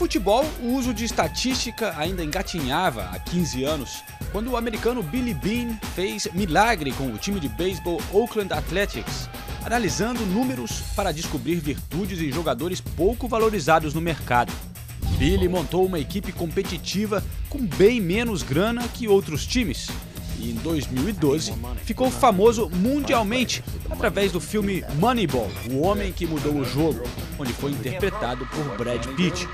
futebol, o uso de estatística ainda engatinhava há 15 anos, quando o americano Billy Bean fez milagre com o time de beisebol Oakland Athletics, analisando números para descobrir virtudes em jogadores pouco valorizados no mercado. Billy montou uma equipe competitiva com bem menos grana que outros times. E em 2012 ficou famoso mundialmente através do filme Moneyball, O Homem que Mudou o Jogo, onde foi interpretado por Brad Pitt.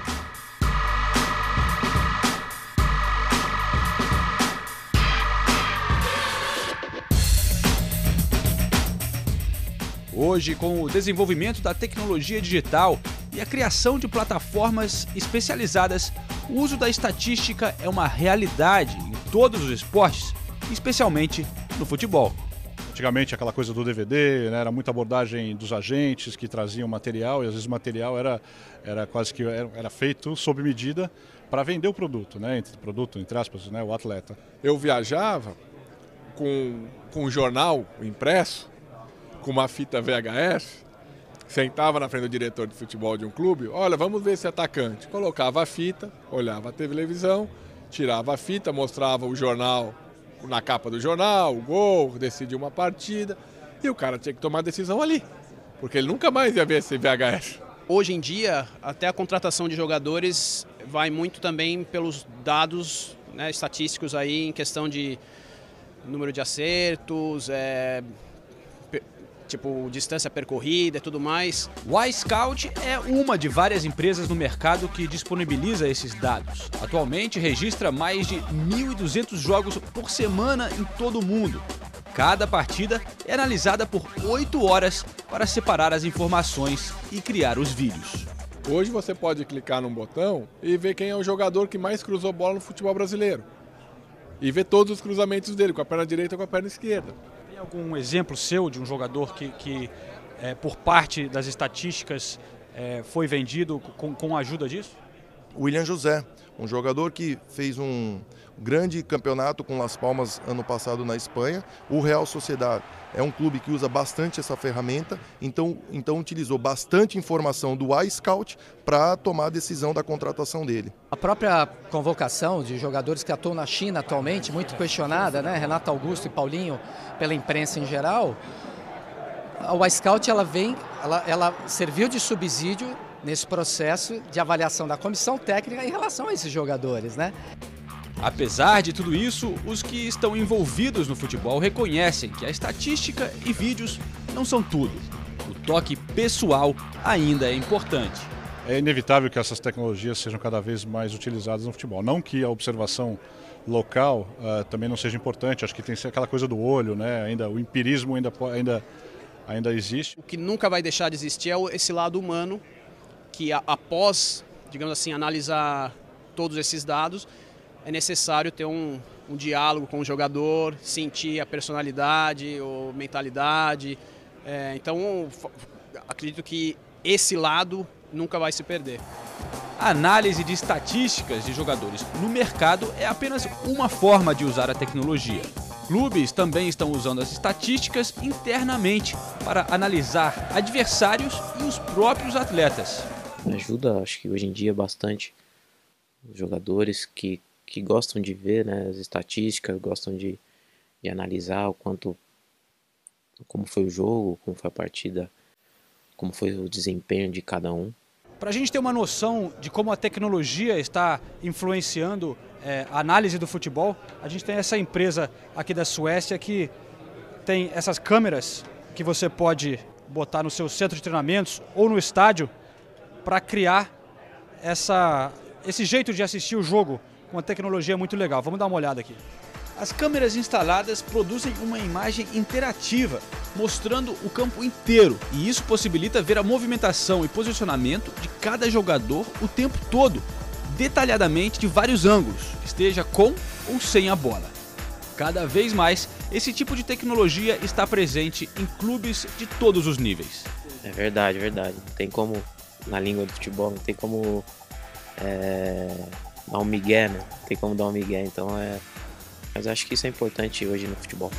Hoje, com o desenvolvimento da tecnologia digital e a criação de plataformas especializadas, o uso da estatística é uma realidade em todos os esportes, especialmente no futebol. Antigamente aquela coisa do DVD, né, era muita abordagem dos agentes que traziam material e às vezes o material era, era quase que era, era feito sob medida para vender o produto, né, entre produto entre aspas, né, o atleta. Eu viajava com com um jornal impresso com uma fita VHS, sentava na frente do diretor de futebol de um clube, olha, vamos ver esse atacante. Colocava a fita, olhava a televisão, tirava a fita, mostrava o jornal na capa do jornal, o gol, decidia uma partida, e o cara tinha que tomar a decisão ali, porque ele nunca mais ia ver esse VHS. Hoje em dia, até a contratação de jogadores vai muito também pelos dados né, estatísticos aí em questão de número de acertos, é, tipo distância percorrida e tudo mais. O iScout é uma de várias empresas no mercado que disponibiliza esses dados. Atualmente registra mais de 1.200 jogos por semana em todo o mundo. Cada partida é analisada por 8 horas para separar as informações e criar os vídeos. Hoje você pode clicar num botão e ver quem é o jogador que mais cruzou bola no futebol brasileiro. E ver todos os cruzamentos dele, com a perna direita ou com a perna esquerda. Tem algum exemplo seu de um jogador que, que é, por parte das estatísticas, é, foi vendido com, com a ajuda disso? William José, um jogador que fez um grande campeonato com Las Palmas ano passado na Espanha. O Real Sociedad é um clube que usa bastante essa ferramenta, então, então utilizou bastante informação do iScout para tomar a decisão da contratação dele. A própria convocação de jogadores que atuam na China atualmente, muito questionada, né? Renato Augusto e Paulinho, pela imprensa em geral, o iScout ela vem, ela, ela serviu de subsídio nesse processo de avaliação da comissão técnica em relação a esses jogadores, né? Apesar de tudo isso, os que estão envolvidos no futebol reconhecem que a estatística e vídeos não são tudo. O toque pessoal ainda é importante. É inevitável que essas tecnologias sejam cada vez mais utilizadas no futebol. Não que a observação local uh, também não seja importante. Acho que tem aquela coisa do olho, né? Ainda o empirismo ainda ainda ainda existe. O que nunca vai deixar de existir é esse lado humano que após, digamos assim, analisar todos esses dados, é necessário ter um, um diálogo com o jogador, sentir a personalidade ou mentalidade. É, então, acredito que esse lado nunca vai se perder. A análise de estatísticas de jogadores no mercado é apenas uma forma de usar a tecnologia. Clubes também estão usando as estatísticas internamente para analisar adversários e os próprios atletas ajuda, acho que hoje em dia, bastante os jogadores que, que gostam de ver né, as estatísticas, gostam de, de analisar o quanto, como foi o jogo, como foi a partida, como foi o desempenho de cada um. Para a gente ter uma noção de como a tecnologia está influenciando é, a análise do futebol, a gente tem essa empresa aqui da Suécia que tem essas câmeras que você pode botar no seu centro de treinamentos ou no estádio para criar essa, esse jeito de assistir o jogo com uma tecnologia muito legal. Vamos dar uma olhada aqui. As câmeras instaladas produzem uma imagem interativa, mostrando o campo inteiro, e isso possibilita ver a movimentação e posicionamento de cada jogador o tempo todo, detalhadamente de vários ângulos, esteja com ou sem a bola. Cada vez mais, esse tipo de tecnologia está presente em clubes de todos os níveis. É verdade, verdade. Tem como na língua do futebol, não tem como é, dar um migué, né? Não tem como dar um migué, então é... Mas acho que isso é importante hoje no futebol.